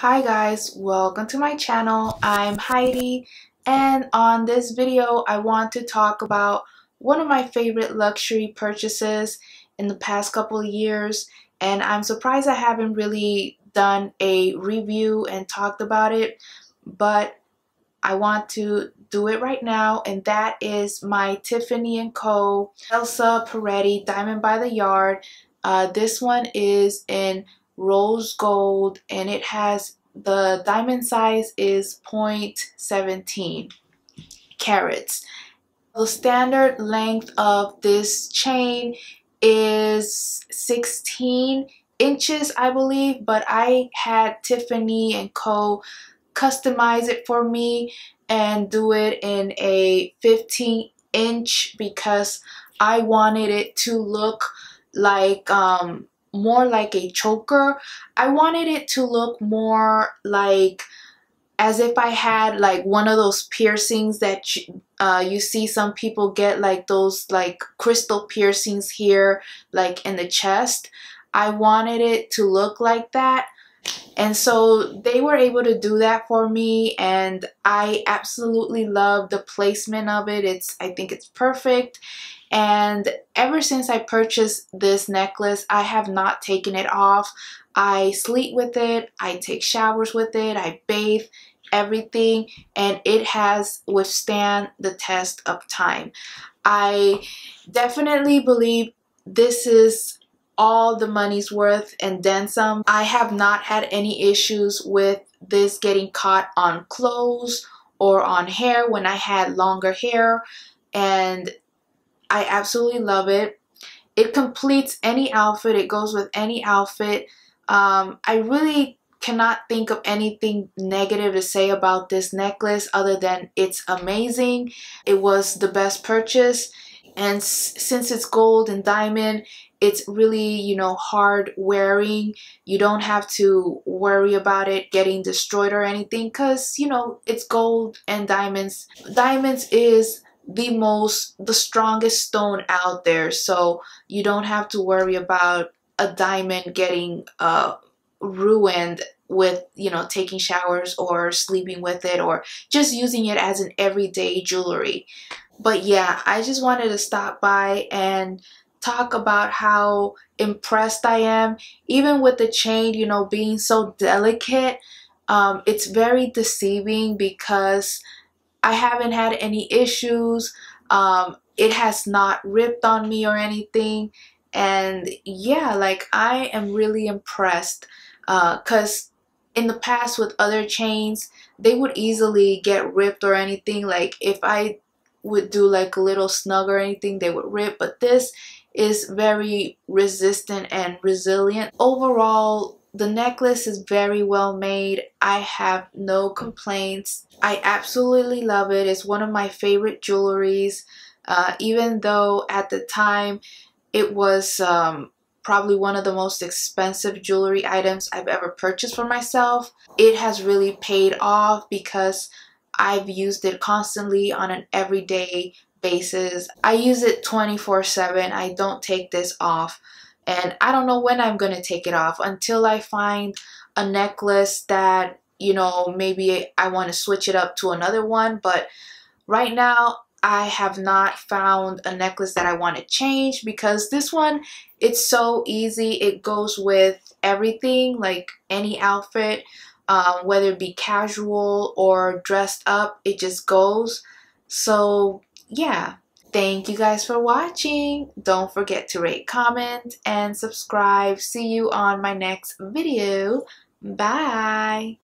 Hi guys, welcome to my channel. I'm Haydee and on this video I want to talk about one of my favorite luxury purchases in the past couple years and I'm surprised I haven't really done a review and talked about it but I want to do it right now and that is my Tiffany & Co. Elsa Peretti Diamond by the Yard. Uh, this one is in rose gold and it has the diamond size is 0.17 carats. The standard length of this chain is 16 inches I believe but I had Tiffany and Co customize it for me and do it in a 15 inch because I wanted it to look like um, more like a choker. I wanted it to look more like as if I had like one of those piercings that you, uh, you see some people get like those like crystal piercings here like in the chest. I wanted it to look like that and so they were able to do that for me and I absolutely love the placement of it. It's I think it's perfect and ever since I purchased this necklace, I have not taken it off. I sleep with it, I take showers with it, I bathe, everything, and it has withstand the test of time. I definitely believe this is all the money's worth and then some. I have not had any issues with this getting caught on clothes or on hair when I had longer hair and I absolutely love it. It completes any outfit. It goes with any outfit. Um, I really cannot think of anything negative to say about this necklace other than it's amazing. It was the best purchase and since it's gold and diamond it's really you know hard wearing you don't have to worry about it getting destroyed or anything because you know it's gold and diamonds diamonds is the most the strongest stone out there. So you don't have to worry about a diamond getting uh, ruined with you know taking showers or sleeping with it or just using it as an everyday jewelry. But yeah I just wanted to stop by and talk about how impressed I am. Even with the chain you know being so delicate um, it's very deceiving because I haven't had any issues. Um, it has not ripped on me or anything. And yeah, like I am really impressed because uh, in the past with other chains, they would easily get ripped or anything. Like if I would do like a little snug or anything, they would rip. But this is very resistant and resilient. Overall, the necklace is very well made. I have no complaints. I absolutely love it. It's one of my favorite jewelries. Uh, even though at the time it was um, probably one of the most expensive jewelry items I've ever purchased for myself. It has really paid off because I've used it constantly on an everyday basis. I use it 24 7. I don't take this off and I don't know when I'm going to take it off until I find a necklace that, you know, maybe I want to switch it up to another one. But right now, I have not found a necklace that I want to change because this one, it's so easy. It goes with everything, like any outfit, um, whether it be casual or dressed up, it just goes. So yeah, Thank you guys for watching. Don't forget to rate, comment, and subscribe. See you on my next video. Bye.